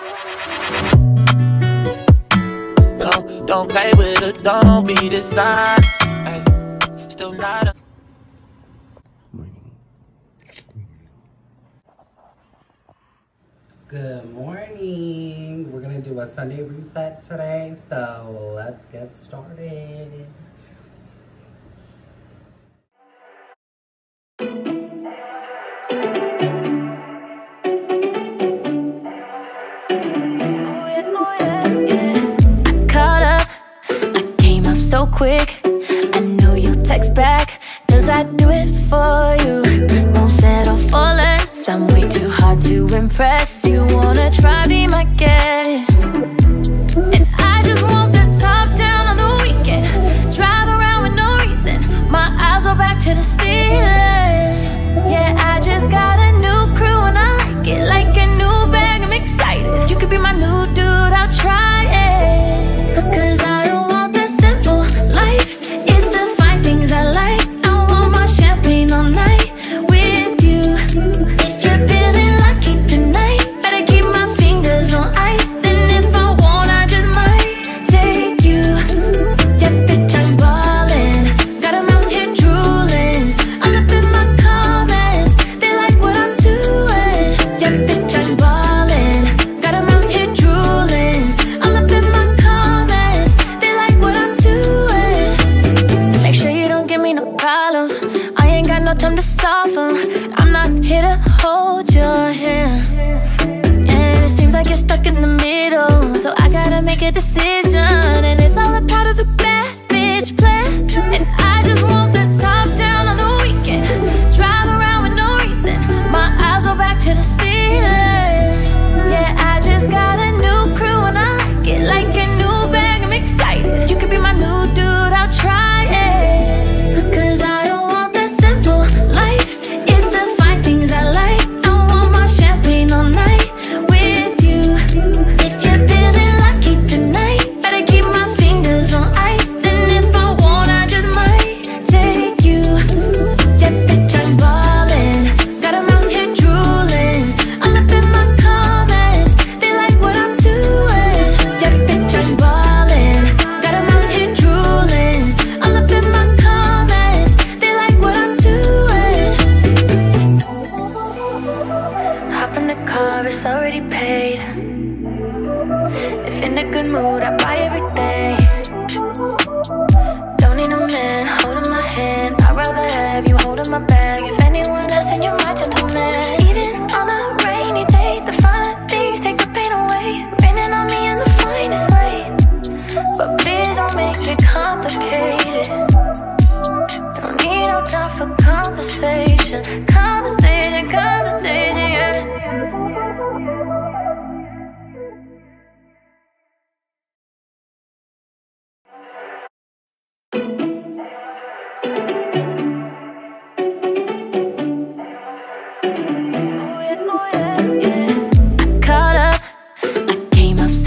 No, don't play with it, don't be dishonest. Ay, still not a. Good morning. We're gonna do a Sunday reset today, so let's get started. quick. I know you'll text back. Cause I do it for you? Won't settle for less I'm way too hard to impress. You wanna try, be my guest?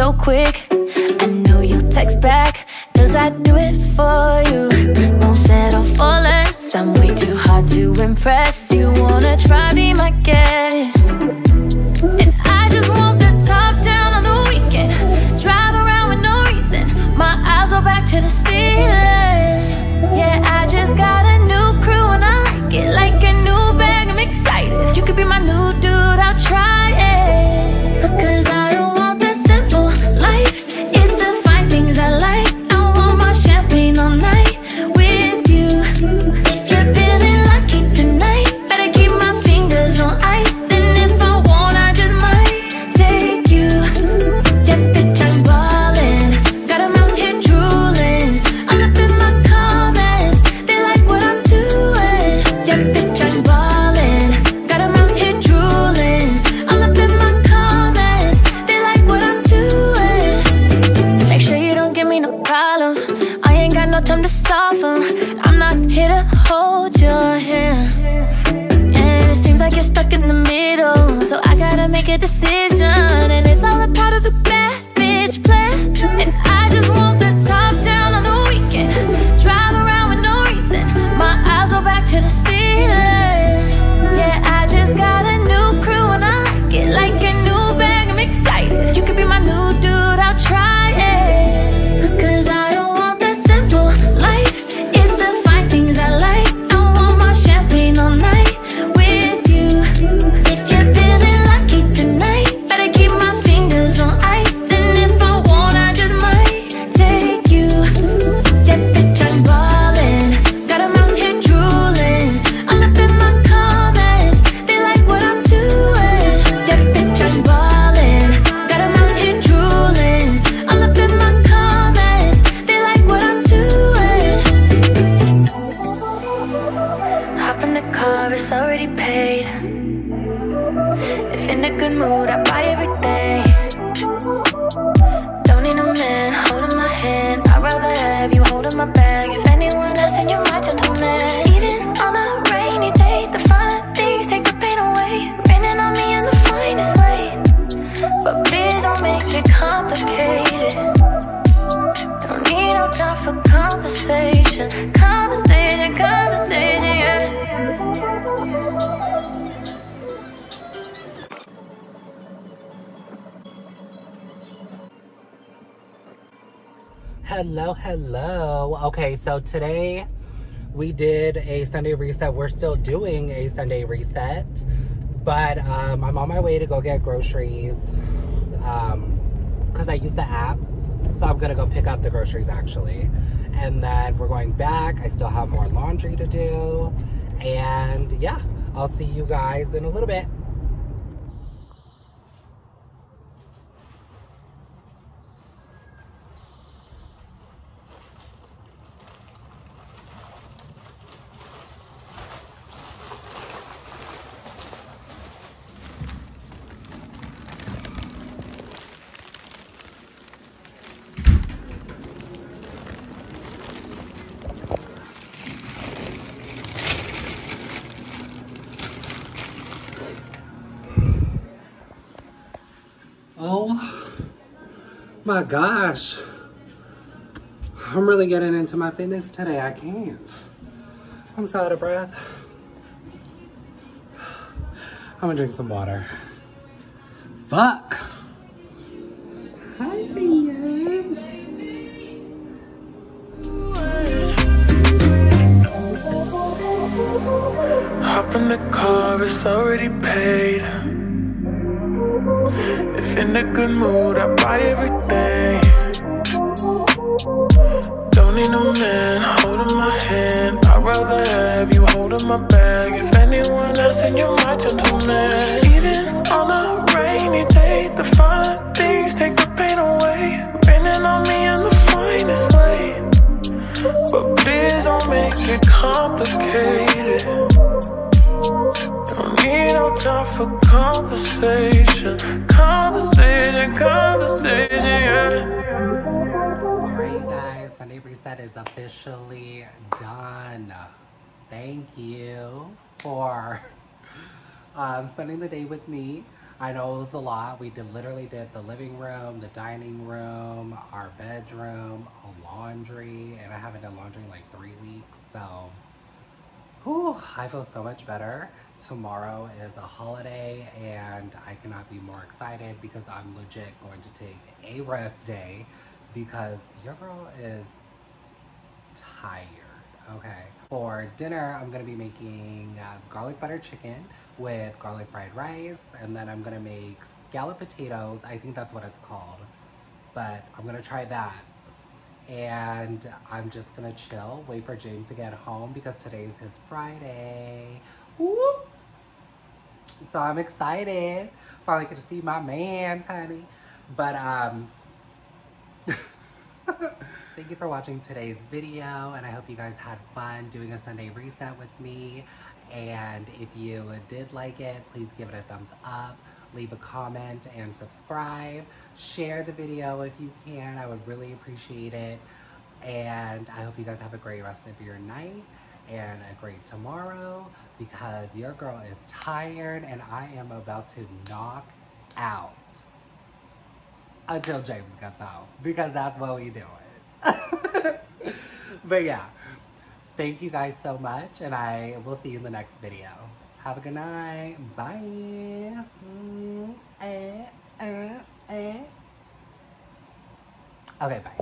so quick. I know you'll text back. Cause I do it for you? Won't settle for less I'm way too hard to impress. You wanna try be my guest. And I just want the top down on the weekend. Drive around with no reason. My eyes are back to the ceiling. good mood, I buy everything. Don't need a man holding my hand. I'd rather have you holding my bag. If anyone else, then you're my gentleman Even on a rainy day The finer things take the pain away. Raining on me in the finest way. But please don't make it complicated. Don't need no time for conversation. Hello, hello. Okay, so today we did a Sunday reset. We're still doing a Sunday reset, but um, I'm on my way to go get groceries because I use the app. So I'm gonna go pick up the groceries actually. And then we're going back. I still have more laundry to do. And yeah, I'll see you guys in a little bit. My gosh. I'm really getting into my fitness today. I can't. I'm so out of breath. I'm gonna drink some water. Fuck. Hi, babes. Hop in the car, it's already paid. If in a good mood, I buy everything. Don't need a man holding my hand. I'd rather have you holding my bag. If anyone else, then you're my gentleman. Even on a rainy day, the fine things take the pain away. Raining on me in the finest way. But please don't make it complicated. No time for conversation. Conversation, conversation, yeah. Alright, guys, Sunday Reset is officially done. Thank you for um, spending the day with me. I know it was a lot. We did literally did the living room, the dining room, our bedroom, laundry, and I haven't done laundry in like three weeks, so whew, I feel so much better. Tomorrow is a holiday, and I cannot be more excited because I'm legit going to take a rest day because your girl is tired. Okay. For dinner, I'm gonna be making uh, garlic butter chicken with garlic fried rice, and then I'm gonna make scallop potatoes. I think that's what it's called, but I'm gonna try that. And I'm just gonna chill, wait for James to get home because today's his Friday. Woo! So I'm excited. Finally get to see my man, honey. But um. Thank you for watching today's video and I hope you guys had fun doing a Sunday reset with me. And if you did like it, please give it a thumbs up, leave a comment and subscribe. Share the video if you can, I would really appreciate it. And I hope you guys have a great rest of your night and a great tomorrow because your girl is tired and I am about to knock out until James gets home because that's what we do it. but yeah, thank you guys so much and I will see you in the next video. Have a good night. Bye. Okay, bye.